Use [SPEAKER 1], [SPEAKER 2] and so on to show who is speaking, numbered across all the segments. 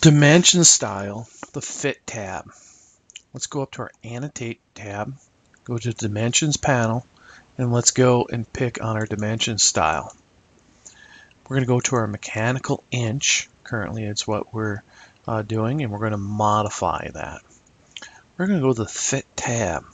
[SPEAKER 1] Dimension style, the fit tab. Let's go up to our annotate tab, go to dimensions panel, and let's go and pick on our dimension style. We're going to go to our mechanical inch. Currently it's what we're uh, doing and we're going to modify that. We're going to go to the fit tab.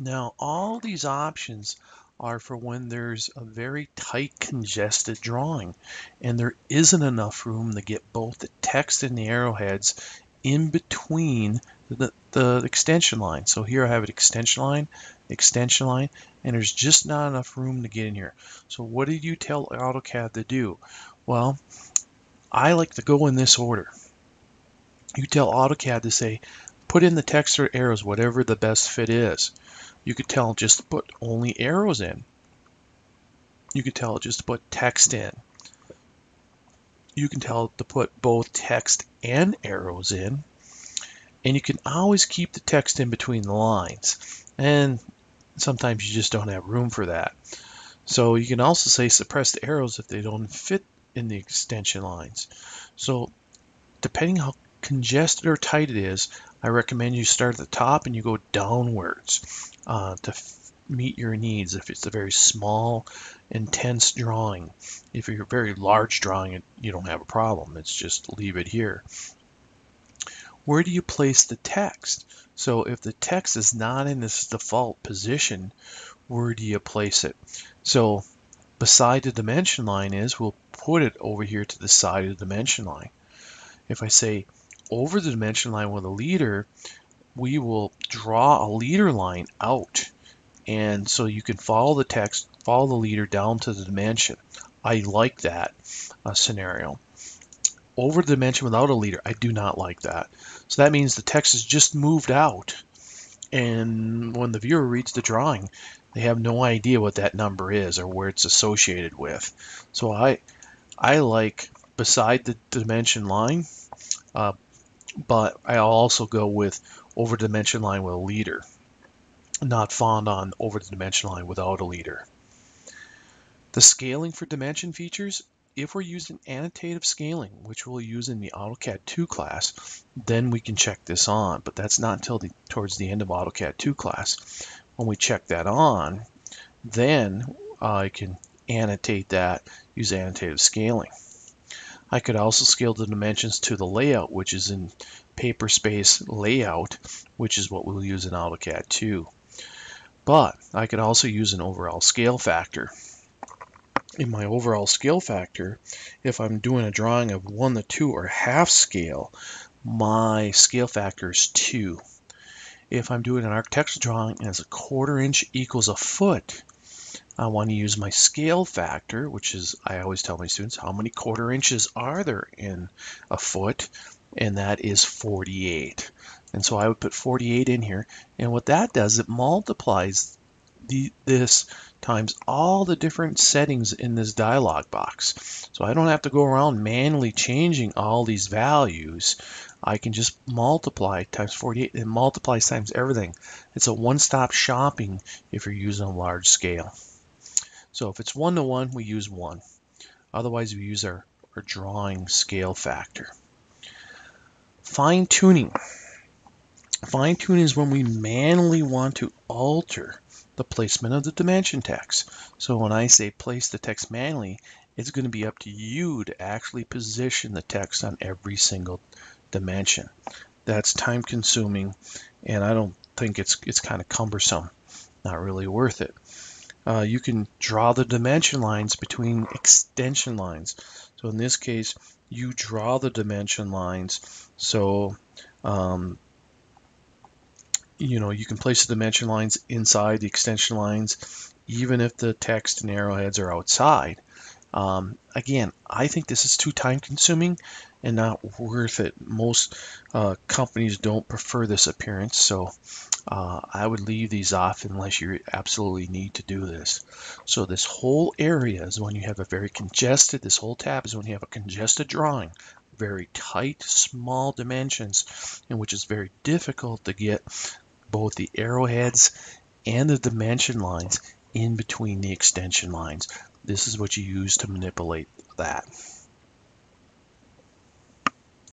[SPEAKER 1] Now all these options are for when there's a very tight congested drawing and there isn't enough room to get both the text and the arrowheads in between the, the extension line. So here I have an extension line, extension line, and there's just not enough room to get in here. So what did you tell AutoCAD to do? Well, I like to go in this order. You tell AutoCAD to say, put in the text or arrows, whatever the best fit is. You could tell just to put only arrows in. You could tell just to put text in. You can tell to put both text and arrows in. And you can always keep the text in between the lines. And sometimes you just don't have room for that. So you can also say suppress the arrows if they don't fit in the extension lines. So depending how congested or tight it is, I recommend you start at the top and you go downwards uh, to meet your needs. If it's a very small, intense drawing, if you're a very large drawing, you don't have a problem. It's just leave it here. Where do you place the text? So if the text is not in this default position, where do you place it? So beside the dimension line is, we'll put it over here to the side of the dimension line. If I say over the dimension line with a leader, we will draw a leader line out. And so you can follow the text, follow the leader down to the dimension. I like that uh, scenario. Over the dimension without a leader, I do not like that. So that means the text is just moved out. And when the viewer reads the drawing, they have no idea what that number is or where it's associated with. So I, I like beside the dimension line, uh, but I'll also go with over the dimension line with a leader, not fond on over the dimension line without a leader. The scaling for dimension features, if we're using annotative scaling, which we'll use in the AutoCAD 2 class, then we can check this on, but that's not until the, towards the end of AutoCAD 2 class. When we check that on, then I can annotate that, use annotative scaling. I could also scale the dimensions to the layout, which is in paper space layout, which is what we'll use in AutoCAD 2. But I could also use an overall scale factor. In my overall scale factor, if I'm doing a drawing of 1 to 2 or half scale, my scale factor is 2. If I'm doing an architectural drawing as a quarter inch equals a foot, I want to use my scale factor, which is, I always tell my students, how many quarter inches are there in a foot? And that is 48. And so I would put 48 in here. And what that does, it multiplies the, this times all the different settings in this dialog box. So I don't have to go around manually changing all these values. I can just multiply times 48 and multiplies times everything. It's a one-stop shopping if you're using a large scale. So if it's one to one, we use one. Otherwise, we use our, our drawing scale factor. Fine tuning. Fine tuning is when we manually want to alter the placement of the dimension text. So when I say place the text manually, it's going to be up to you to actually position the text on every single dimension. That's time consuming and I don't think it's it's kind of cumbersome. Not really worth it uh, you can draw the dimension lines between extension lines. So in this case, you draw the dimension lines. So, um, you know, you can place the dimension lines inside the extension lines, even if the text and arrowheads are outside. Um, again, I think this is too time consuming and not worth it. Most uh, companies don't prefer this appearance, so uh, I would leave these off unless you absolutely need to do this. So this whole area is when you have a very congested, this whole tab is when you have a congested drawing, very tight, small dimensions, in which it's very difficult to get both the arrowheads and the dimension lines in between the extension lines. This is what you use to manipulate that.